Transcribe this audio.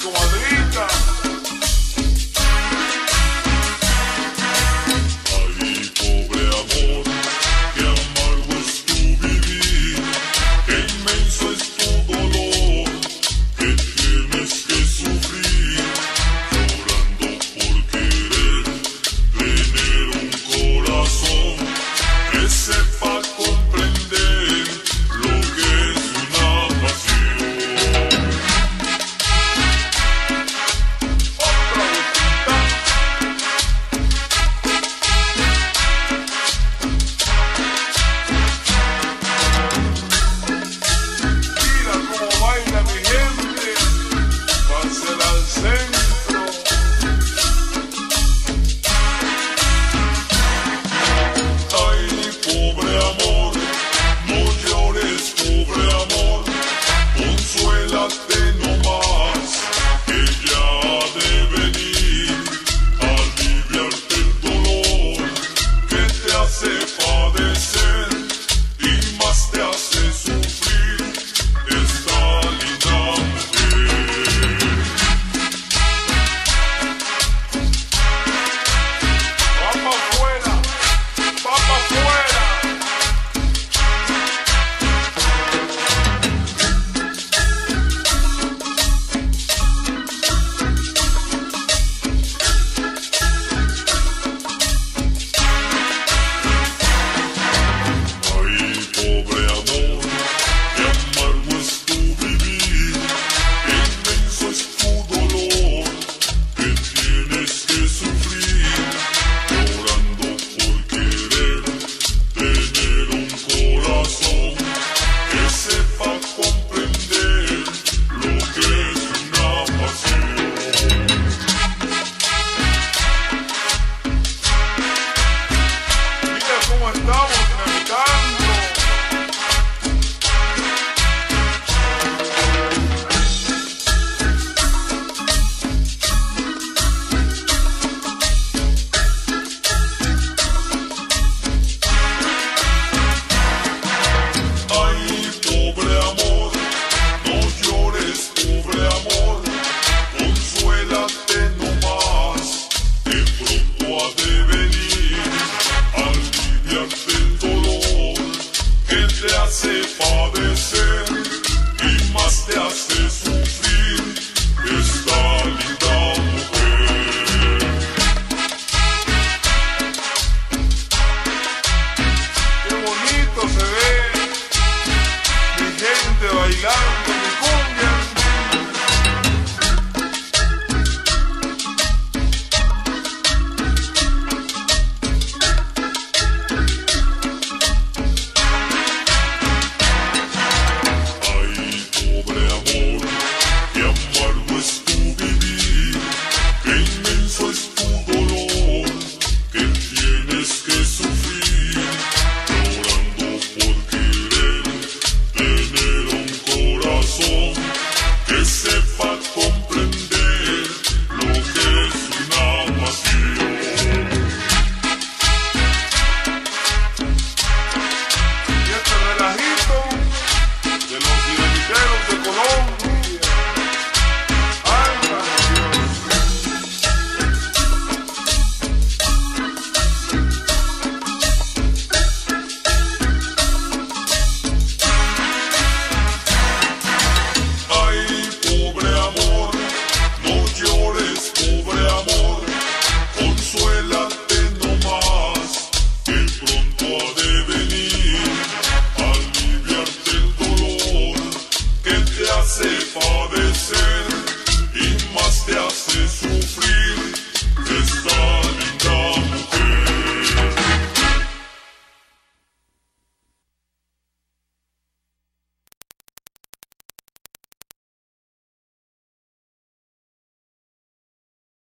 comadrita.